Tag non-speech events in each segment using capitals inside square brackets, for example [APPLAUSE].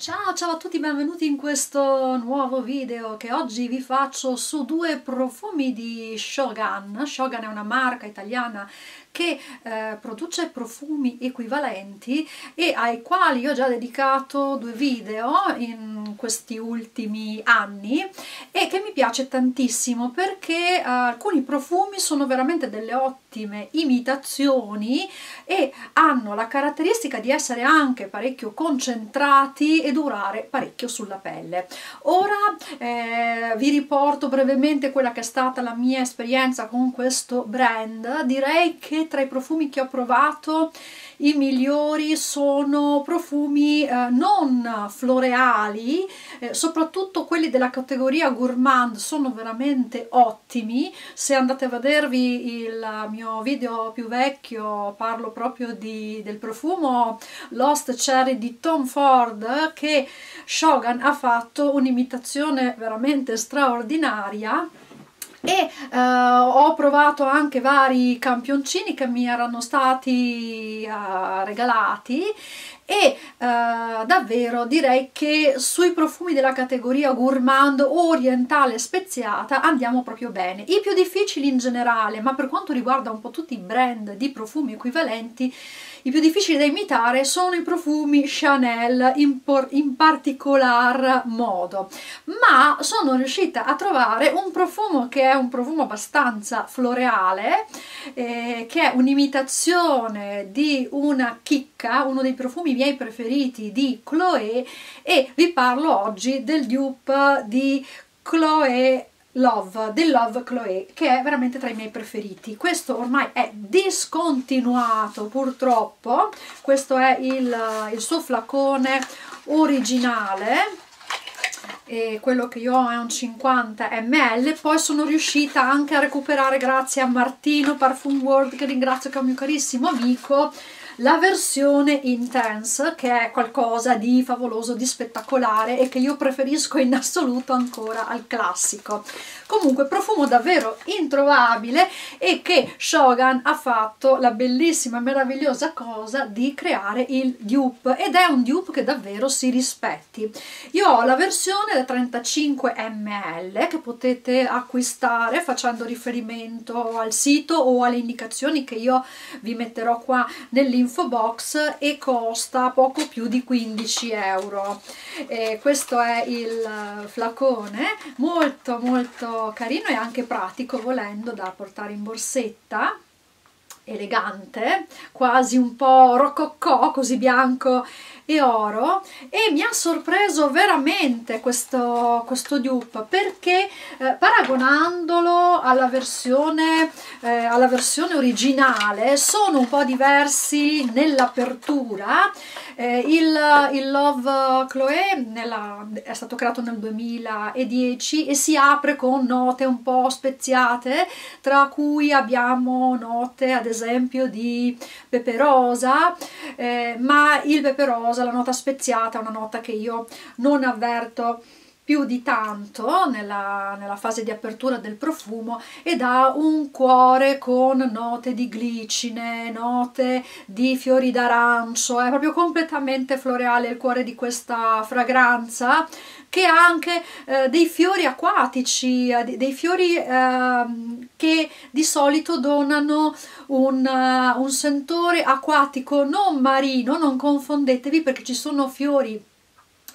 Ciao, ciao a tutti, benvenuti in questo nuovo video che oggi vi faccio su due profumi di Shogun. Shogun è una marca italiana che eh, produce profumi equivalenti e ai quali ho già dedicato due video in questi ultimi anni e che mi piace tantissimo perché eh, alcuni profumi sono veramente delle ottime imitazioni e hanno la caratteristica di essere anche parecchio concentrati e durare parecchio sulla pelle. Ora eh, vi riporto brevemente quella che è stata la mia esperienza con questo brand. Direi che tra i profumi che ho provato i migliori sono profumi eh, non floreali, eh, soprattutto quelli della categoria gourmand sono veramente ottimi. Se andate a vedervi il mio video più vecchio parlo proprio di, del profumo Lost Cherry di Tom Ford che Shogun ha fatto un'imitazione veramente straordinaria e uh, ho provato anche vari campioncini che mi erano stati uh, regalati e uh, davvero direi che sui profumi della categoria gourmand orientale speziata andiamo proprio bene. I più difficili in generale, ma per quanto riguarda un po' tutti i brand di profumi equivalenti, i più difficili da imitare sono i profumi Chanel in, in particolar modo, ma sono riuscita a trovare un profumo che è un profumo abbastanza floreale, eh, che è un'imitazione di una chicca, uno dei profumi miei preferiti di Chloé e vi parlo oggi del dupe di Chloé Love, del Love Chloé, che è veramente tra i miei preferiti. Questo ormai è discontinuato purtroppo, questo è il, il suo flacone originale, e quello che io ho è un 50 ml, poi sono riuscita anche a recuperare grazie a Martino Parfum World, che ringrazio che è un mio carissimo amico, la versione Intense che è qualcosa di favoloso, di spettacolare e che io preferisco in assoluto ancora al classico. Comunque profumo davvero introvabile e che Shogun ha fatto la bellissima e meravigliosa cosa di creare il dupe. Ed è un dupe che davvero si rispetti. Io ho la versione da 35 ml che potete acquistare facendo riferimento al sito o alle indicazioni che io vi metterò qua nell'informazione info box e costa poco più di 15 euro. E questo è il flacone. Molto molto carino e anche pratico volendo da portare in borsetta. Elegante, quasi un po' rococò, così bianco e oro e mi ha sorpreso veramente questo, questo dupe perché eh, paragonandolo alla versione, eh, alla versione originale sono un po' diversi nell'apertura. Eh, il, il, Love Chloé nella, è stato creato nel 2010 e si apre con note un po' speziate tra cui abbiamo note ad esempio di pepe eh, ma il pepe la nota speziata una nota che io non avverto più di tanto nella, nella, fase di apertura del profumo ed ha un cuore con note di glicine, note di fiori d'arancio, è proprio completamente floreale il cuore di questa fragranza che ha anche eh, dei fiori acquatici, eh, dei fiori eh, che di solito donano un, uh, un sentore acquatico non marino, non confondetevi perché ci sono fiori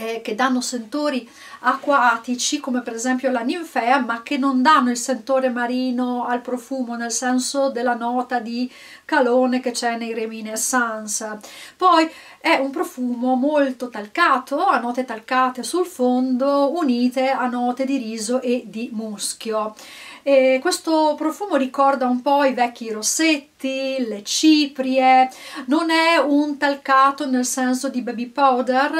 eh, che danno sentori acquatici come per esempio la ninfea ma che non danno il sentore marino al profumo nel senso della nota di calone che c'è nei reminiscence poi è un profumo molto talcato a note talcate sul fondo unite a note di riso e di muschio e questo profumo ricorda un po' i vecchi rossetti, le ciprie, non è un talcato nel senso di baby powder,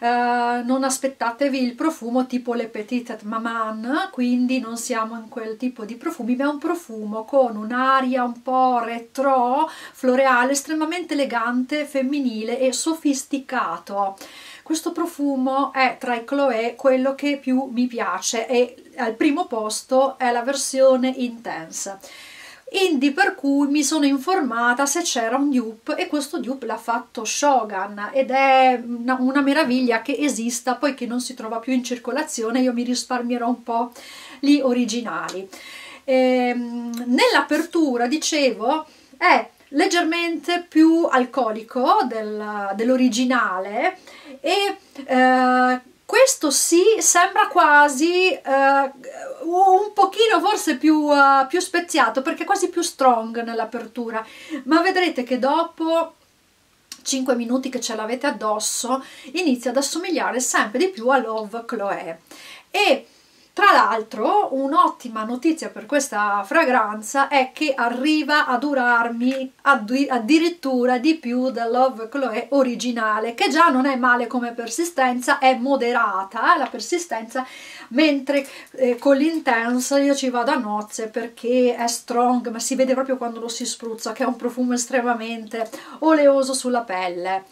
eh, non aspettatevi il profumo tipo le Petite Maman, quindi non siamo in quel tipo di profumi, ma è un profumo con un'aria un po' retro, floreale, estremamente elegante, femminile e sofisticato. Questo profumo è tra i Chloé quello che più mi piace e al primo posto è la versione Intense. Indi per cui mi sono informata se c'era un dupe e questo dupe l'ha fatto Shogun ed è una, una meraviglia che esista poi che non si trova più in circolazione io mi risparmierò un po' gli originali ehm, nell'apertura dicevo è leggermente più alcolico del, dell'originale e eh, questo sì sembra quasi uh, un pochino forse più, uh, più speziato perché è quasi più strong nell'apertura. Ma vedrete che dopo 5 minuti che ce l'avete addosso inizia ad assomigliare sempre di più a Love Chloe. E tra l'altro un'ottima notizia per questa fragranza è che arriva a durarmi addirittura di più del Love Chloe originale che già non è male come persistenza, è moderata la persistenza mentre eh, con l'Intense io ci vado a nozze perché è strong ma si vede proprio quando lo si spruzza che è un profumo estremamente oleoso sulla pelle.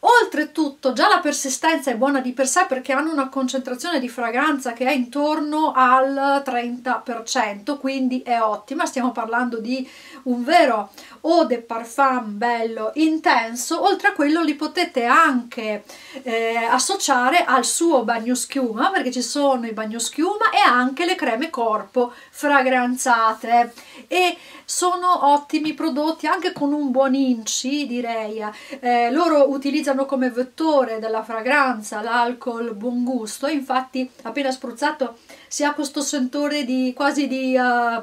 Oltretutto già la persistenza è buona di per sé perché hanno una concentrazione di fragranza che è intorno al 30%, quindi è ottima, stiamo parlando di un vero eau de parfum bello intenso, oltre a quello li potete anche eh, associare al suo bagnoschiuma perché ci sono i bagnoschiuma e anche le creme corpo fragranzate. E sono ottimi prodotti anche con un buon inci direi. Eh, loro utilizzano come vettore della fragranza l'alcol buon gusto. Infatti appena spruzzato si ha questo sentore di quasi di uh,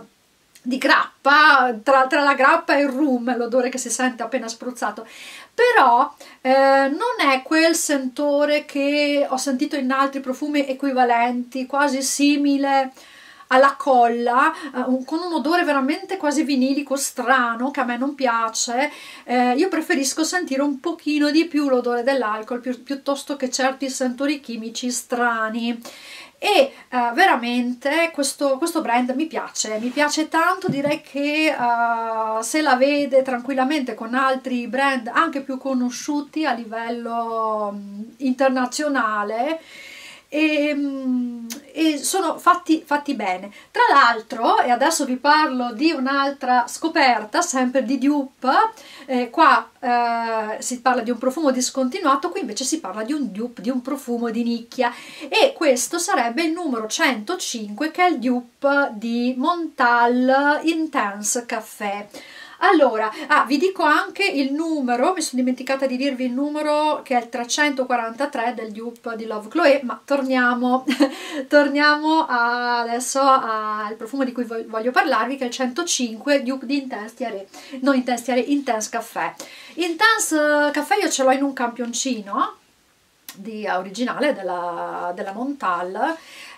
di grappa, tra, tra, la grappa e il rum, l'odore che si sente appena spruzzato, però eh, non è quel sentore che ho sentito in altri profumi equivalenti, quasi simile alla colla, eh, con un odore veramente quasi vinilico strano che a me non piace, eh, io preferisco sentire un pochino di più l'odore dell'alcol pi piuttosto che certi sentori chimici strani. E uh, veramente questo, questo, brand mi piace, mi piace tanto, direi che uh, se la vede tranquillamente con altri brand anche più conosciuti a livello um, internazionale e, mm, e sono fatti, fatti, bene. Tra l'altro, e adesso vi parlo di un'altra scoperta, sempre di dupe, eh, qua eh, si parla di un profumo discontinuato, qui invece si parla di un dupe, di un profumo di nicchia e questo sarebbe il numero 105 che è il dupe di Montal Intense Café. Allora, ah, vi dico anche il numero, mi sono dimenticata di dirvi il numero che è il 343 del dupe di Love Chloe, ma torniamo, [LAUGHS] torniamo a, adesso al profumo di cui voglio parlarvi che è il 105 dupe di Intense Tiare, non Intense Tiare, Intense Caffè. Intense Caffè io ce l'ho in un campioncino di originale della, della Montal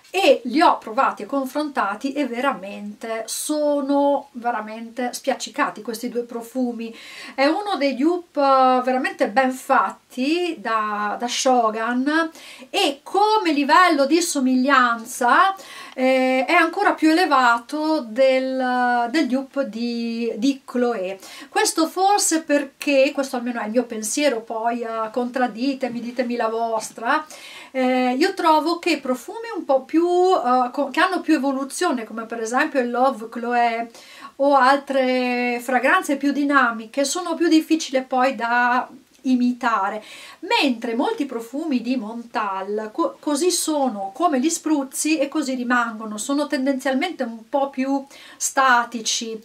e li ho provati e confrontati e veramente sono veramente spiaccicati questi due profumi. È uno dei dupe eh, veramente ben fatti da, da Shogun e come livello di somiglianza eh, è ancora più elevato del, del dupe di, di Chloé. Questo forse perché questo almeno è il mio pensiero poi eh, contradditemi ditemi la vostra eh, io trovo che profumi un po' più, uh, che hanno più evoluzione, come per esempio il Love Chloé o altre fragranze più dinamiche, sono più difficili poi da imitare, mentre molti profumi di Montal co così sono come gli spruzzi e così rimangono, sono tendenzialmente un po' più statici.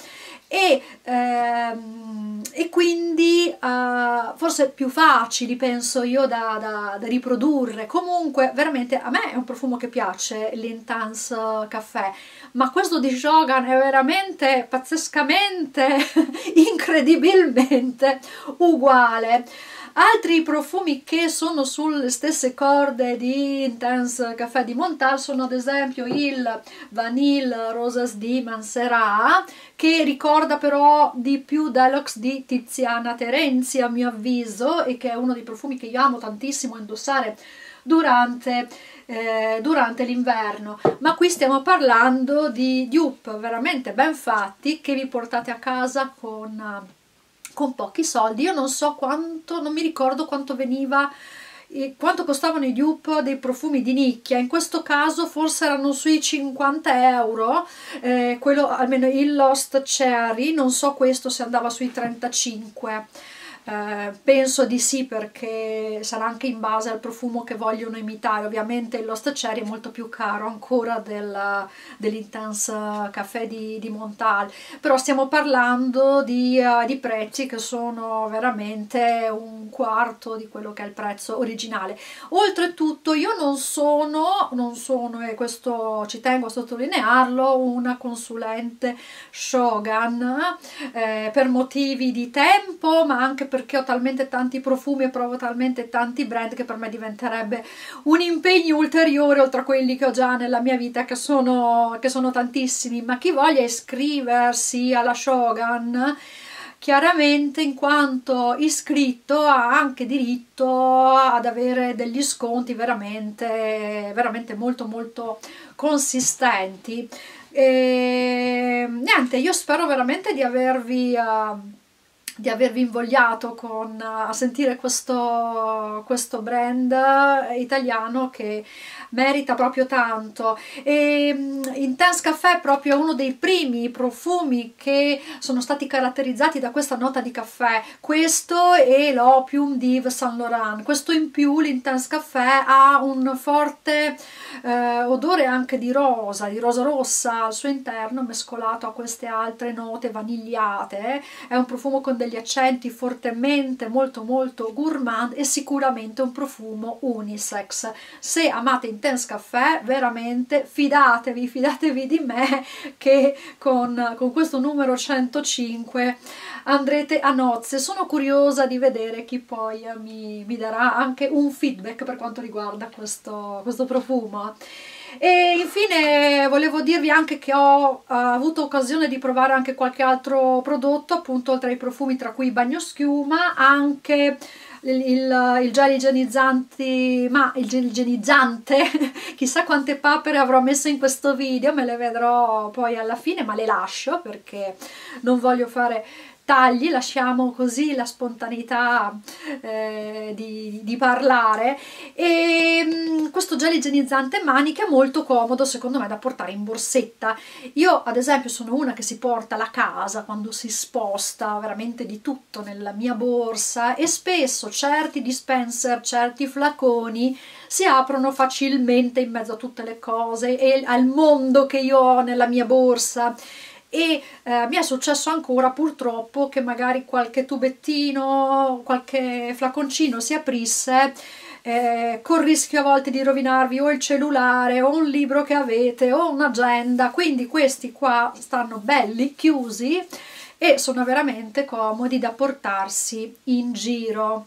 E, ehm, e quindi eh, forse più facili penso io da, da, da, riprodurre. Comunque veramente a me è un profumo che piace l'Intense Caffè. Ma questo di Shogun è veramente pazzescamente [LAUGHS] incredibilmente uguale Altri profumi che sono sulle stesse corde di Intense Caffè di Montal sono ad esempio il Vanille Rosas di Mansera che ricorda però di più Deluxe di Tiziana Terenzi a mio avviso e che è uno dei profumi che io amo tantissimo indossare durante, eh, durante l'inverno. Ma qui stiamo parlando di dupe veramente ben fatti che vi portate a casa con con pochi soldi. Io non so quanto non mi ricordo quanto veniva quanto costavano i dupe dei profumi di nicchia. In questo caso forse erano sui 50 euro eh, quello almeno il Lost Cherry non so questo se andava sui 35 eh, penso di sì perché sarà anche in base al profumo che vogliono imitare. Ovviamente il Lost Cherry è molto più caro ancora del, dell'Intense Caffè di, di, Montal. Però stiamo parlando di, uh, di, prezzi che sono veramente un quarto di quello che è il prezzo originale. Oltretutto io non sono, non sono e questo ci tengo a sottolinearlo una consulente Shogun eh, per motivi di tempo ma anche perché ho talmente tanti profumi e provo talmente tanti brand che per me diventerebbe un impegno ulteriore oltre a quelli che ho già nella mia vita che sono, che sono tantissimi. Ma chi voglia iscriversi alla Shogun chiaramente in quanto iscritto ha anche diritto ad avere degli sconti veramente, veramente molto molto consistenti. E niente io spero veramente di avervi uh, di avervi invogliato con, a sentire questo, questo brand italiano che merita proprio tanto. E mm, Intense Caffè è proprio uno dei primi profumi che sono stati caratterizzati da questa nota di caffè. Questo e l'Opium di Yves Saint Laurent. Questo in più l'Intense Caffè ha un forte eh, odore anche di rosa, di rosa rossa al suo interno mescolato a queste altre note vanigliate. È un profumo con degli accenti fortemente molto molto gourmand e sicuramente un profumo unisex. Se amate Intense Caffè veramente fidatevi fidatevi di me che con, con questo numero 105 andrete a nozze. Sono curiosa di vedere chi poi mi, mi darà anche un feedback per quanto riguarda questo, questo profumo. E infine volevo dirvi anche che ho uh, avuto occasione di provare anche qualche altro prodotto appunto oltre ai profumi tra cui bagno schiuma anche il, il, il gel igienizzanti ma il gel igienizzante [LAUGHS] chissà quante papere avrò messo in questo video me le vedrò poi alla fine ma le lascio perché non voglio fare tagli, lasciamo così la spontaneità eh, di, di, parlare. E mh, mm, questo gel igienizzante maniche è molto comodo secondo me da portare in borsetta. Io ad esempio sono una che si porta la casa quando si sposta veramente di tutto nella mia borsa e spesso certi dispenser, certi flaconi si aprono facilmente in mezzo a tutte le cose e al mondo che io ho nella mia borsa e eh, mi è successo ancora purtroppo che magari qualche tubettino, qualche flaconcino si aprisse eh, con rischio a volte di rovinarvi o il cellulare o un libro che avete o un'agenda, quindi questi qua stanno belli, chiusi e sono veramente comodi da portarsi in giro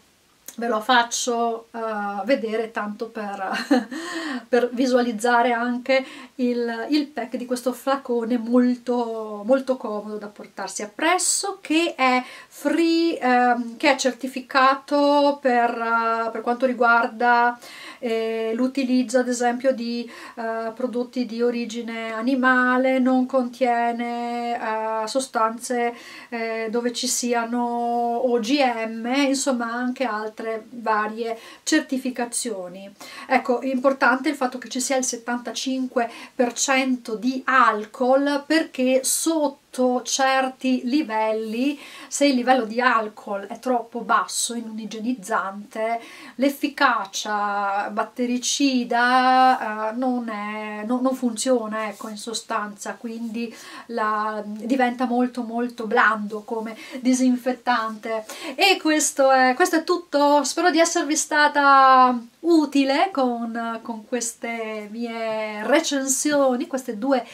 ve lo faccio uh, vedere tanto per, [LAUGHS] per visualizzare anche il, il, pack di questo flacone molto, molto comodo da portarsi appresso che è free, um, che è certificato per, uh, per quanto riguarda eh, l'utilizzo ad esempio di uh, prodotti di origine animale, non contiene sostanze eh, dove ci siano OGM, insomma anche altre varie certificazioni. Ecco, importante il fatto che ci sia il 75% di alcol perché sotto sotto certi livelli, se il livello di alcol è troppo basso in un igienizzante, l'efficacia battericida uh, non, è, no, non, funziona ecco, in sostanza, quindi la, diventa molto molto blando come disinfettante. E questo è, questo è tutto, spero di esservi stata utile con, con queste mie recensioni, queste due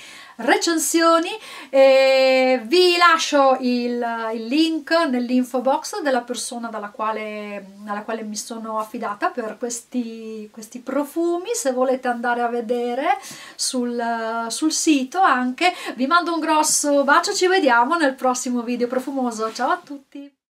recensioni e vi lascio il, il link nell'info box della persona dalla quale, alla quale mi sono affidata per questi, questi profumi. Se volete andare a vedere sul, sul sito anche vi mando un grosso bacio ci vediamo nel prossimo video profumoso. Ciao a tutti